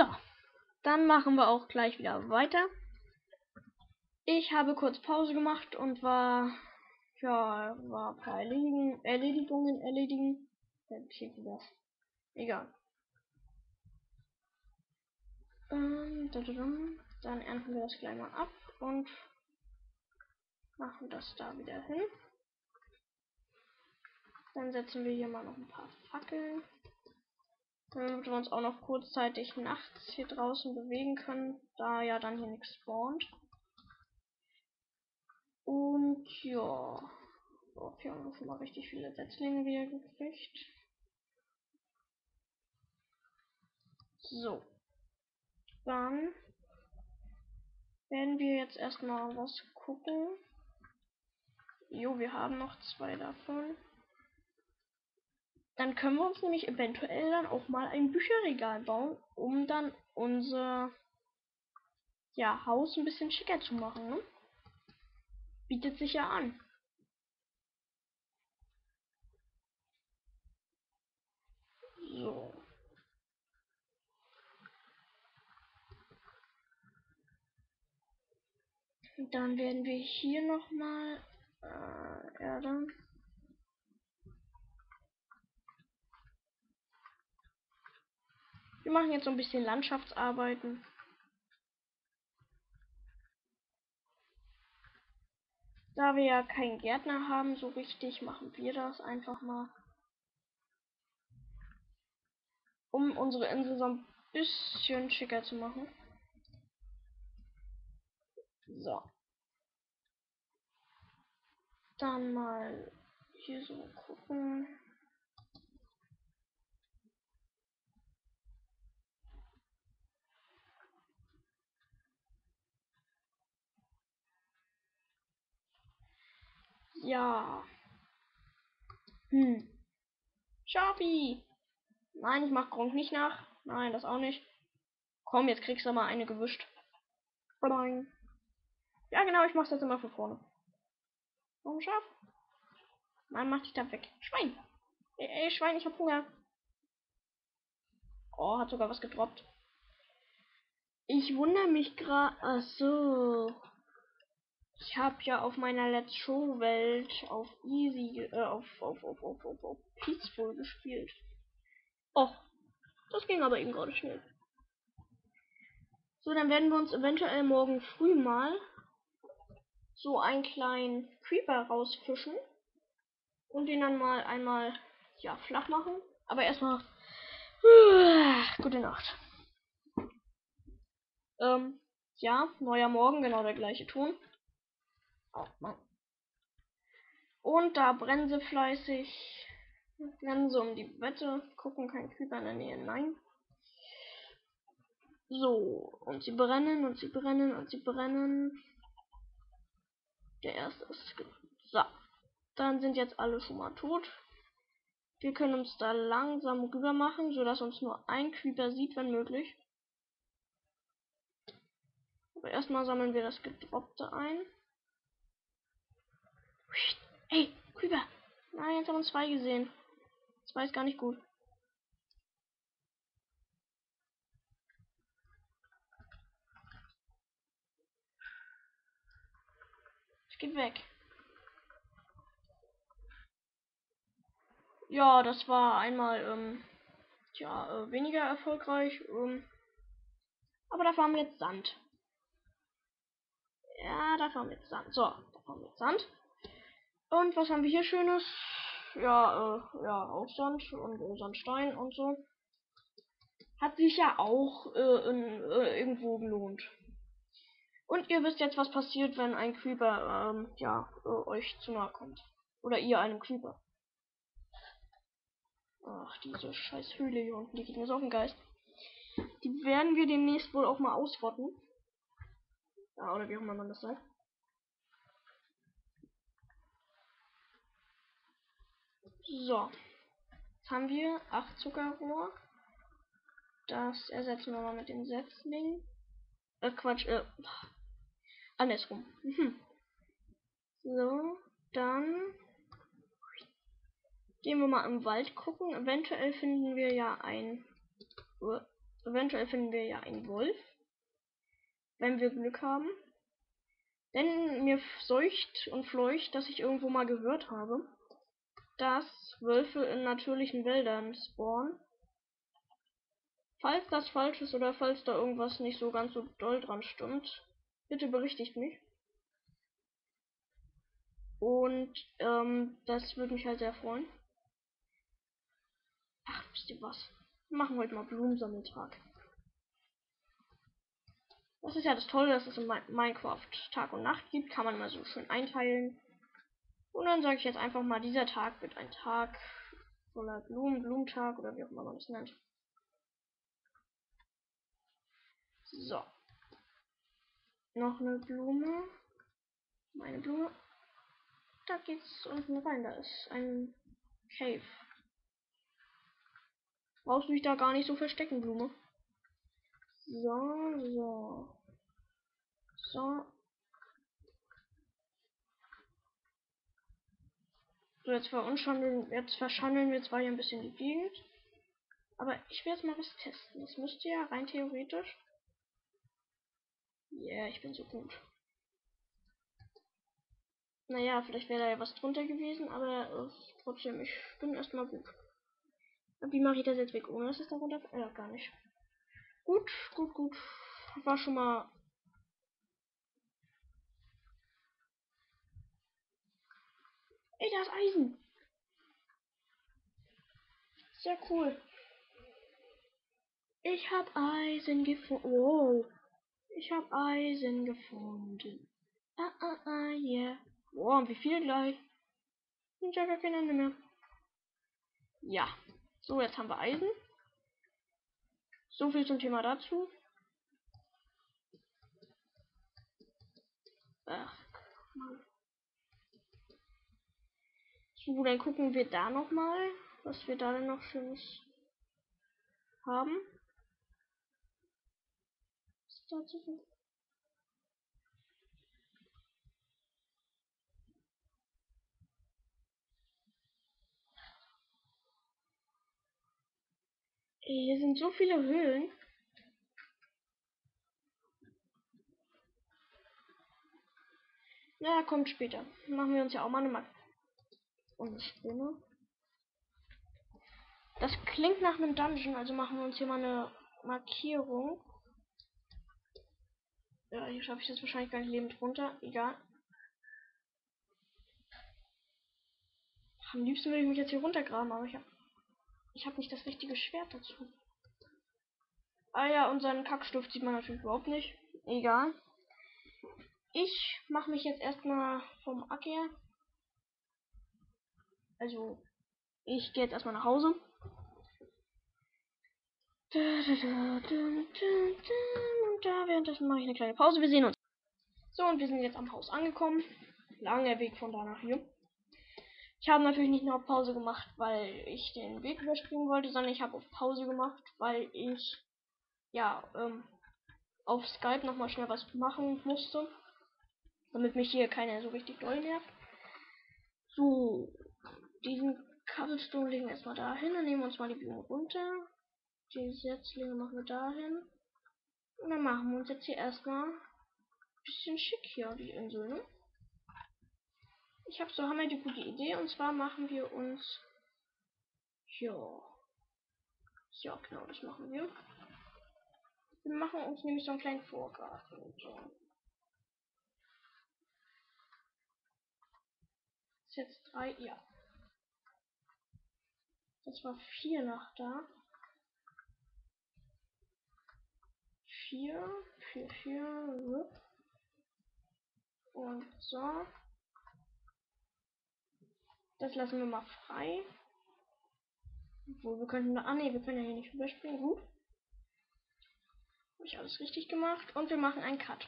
So, dann machen wir auch gleich wieder weiter. Ich habe kurz Pause gemacht und war, ja, war ein paar Erledigen, Erledigungen erledigen. Egal. Ähm, dann ernten wir das gleich mal ab und machen das da wieder hin. Dann setzen wir hier mal noch ein paar Fackeln. Damit wir uns auch noch kurzzeitig nachts hier draußen bewegen können, da ja dann hier nichts spawnt. Und ja. Okay, haben wir schon mal richtig viele Setzlinge wieder gekriegt. So. Dann werden wir jetzt erstmal was gucken. Jo, wir haben noch zwei davon. Dann können wir uns nämlich eventuell dann auch mal ein Bücherregal bauen, um dann unser ja, Haus ein bisschen schicker zu machen. Ne? Bietet sich ja an. So. Dann werden wir hier nochmal äh, Erde. Wir machen jetzt so ein bisschen Landschaftsarbeiten. Da wir ja keinen Gärtner haben, so richtig, machen wir das einfach mal. Um unsere Insel so ein bisschen schicker zu machen. So. Dann mal hier so gucken. Ja. Hm. Sharpie. Nein, ich mach Gronk nicht nach. Nein, das auch nicht. Komm, jetzt kriegst du mal eine gewischt. Boing. Ja, genau, ich mach's jetzt immer von vorne. Warum Schaf? Nein, mach dich da weg. Schwein. Ey, ey, Schwein, ich hab Hunger. Oh, hat sogar was gedroppt. Ich wundere mich gerade. Ach so. Ich habe ja auf meiner Let's Show Welt auf Easy, äh, auf, auf, auf, auf, auf, auf Peaceful gespielt. Och, das ging aber eben gerade schnell. So, dann werden wir uns eventuell morgen früh mal so einen kleinen Creeper rausfischen und den dann mal einmal ja flach machen. Aber erstmal gute Nacht. Ähm, ja, neuer Morgen, genau der gleiche Ton. Mann. Und da brennen sie fleißig. Rennen sie um die Wette. Gucken kein Creeper in der Nähe. Nein. So. Und sie brennen und sie brennen und sie brennen. Der erste ist. So. Dann sind jetzt alle schon mal tot. Wir können uns da langsam rüber machen, sodass uns nur ein Creeper sieht, wenn möglich. Aber erstmal sammeln wir das Gedroppte ein. Ey, Creeper. Nein, jetzt haben uns zwei gesehen. Zwei ist gar nicht gut. Ich geh weg. Ja, das war einmal ähm, ja, äh, weniger erfolgreich. Ähm, aber da haben wir jetzt Sand. Ja, da haben wir jetzt Sand. So, da haben wir jetzt Sand. Und was haben wir hier Schönes? Ja, äh, ja, auch Sand und äh, Sandstein und so. Hat sich ja auch äh, in, äh, irgendwo gelohnt. Und ihr wisst jetzt, was passiert, wenn ein Creeper, ähm, ja, äh, euch zu nahe kommt. Oder ihr einem Creeper. Ach, diese scheiß Höhle hier unten, die geht mir so auf den Geist. Die werden wir demnächst wohl auch mal ausrotten. Ja, oder wie auch immer man das sagt. So. Jetzt haben wir 8 Zuckerrohr. Das ersetzen wir mal mit den Setzlingen. Äh, Quatsch, äh. Andersrum. Mhm. So, dann gehen wir mal im Wald gucken. Eventuell finden wir ja ein. Uh, Eventuell finden wir ja einen Wolf. Wenn wir Glück haben. Denn mir seucht und fleucht, dass ich irgendwo mal gehört habe, dass Wölfe in natürlichen Wäldern spawnen. Falls das falsch ist oder falls da irgendwas nicht so ganz so doll dran stimmt, bitte berichtigt mich. Und ähm, das würde mich halt sehr freuen. Ach, wisst ihr was? Wir machen heute mal Blumensammeltag. Das ist ja das Tolle, dass es in Minecraft Tag und Nacht gibt. Kann man mal so schön einteilen. Und dann sage ich jetzt einfach mal, dieser Tag wird ein Tag voller Blumen, Blumentag oder wie auch immer man das nennt. So. Noch eine Blume. Meine Blume. Da geht's unten rein. Da ist ein Cave. Brauchst du dich da gar nicht so verstecken, Blume. So, so. So. So, jetzt verschandeln, jetzt verschandeln wir zwar hier ein bisschen die Gegend. Aber ich will jetzt mal was testen. Das müsste ja rein theoretisch. Ja, yeah, ich bin so gut. Naja, vielleicht wäre da ja was drunter gewesen, aber äh, trotzdem, ich bin erstmal gut. Wie mache ich das jetzt weg, ohne dass es darunter... Ja, gar nicht. Gut, gut, gut. War schon mal... Ey, da Eisen. Sehr cool. Ich hab Eisen gefunden. Wow. Ich hab Eisen gefunden. Ah, ah, ah, yeah. Boah, wie viel gleich? Und ja gar kein Ende mehr. Ja. So, jetzt haben wir Eisen. So viel zum Thema dazu. Ach, So, dann gucken wir da noch mal, was wir da denn noch schönes haben. Was ist da zu Hier sind so viele Höhlen. Na, kommt später. Machen wir uns ja auch mal eine Mark und Spinne. Das klingt nach einem Dungeon, also machen wir uns hier mal eine Markierung. Ja, hier schaffe ich das wahrscheinlich gar nicht lebend runter. Egal. Am liebsten würde ich mich jetzt hier runtergraben, aber ich habe ich habe nicht das richtige Schwert dazu. Ah ja, und seinen Kackstift sieht man natürlich überhaupt nicht. Egal. Ich mache mich jetzt erstmal vom Acker. Also, ich gehe jetzt erstmal nach Hause. Und da währenddessen mache ich eine kleine Pause. Wir sehen uns. So, und wir sind jetzt am Haus angekommen. Langer Weg von da nach hier. Ich habe natürlich nicht nur auf Pause gemacht, weil ich den Weg überspringen wollte, sondern ich habe auf Pause gemacht, weil ich ja ähm, auf Skype noch mal schnell was machen musste, damit mich hier keiner so richtig doll nervt. So, diesen Cobblestone legen wir erstmal dahin, dann nehmen wir uns mal die Blumen runter. Die Setzlinge machen wir dahin. Und dann machen wir uns jetzt hier erstmal ein bisschen schick hier die Insel, ne? Ich habe so haben wir die gute Idee und zwar machen wir uns ja ja genau das machen wir. Wir machen uns nämlich so einen kleinen Vorgarten. So. Ist jetzt drei, ja. Das war vier nach da. Vier, vier, vier. Und so. Das lassen wir mal frei. Obwohl, wir könnten da. Ah ne, wir können ja hier nicht überspringen. Gut. Habe ich alles richtig gemacht. Und wir machen einen Cut.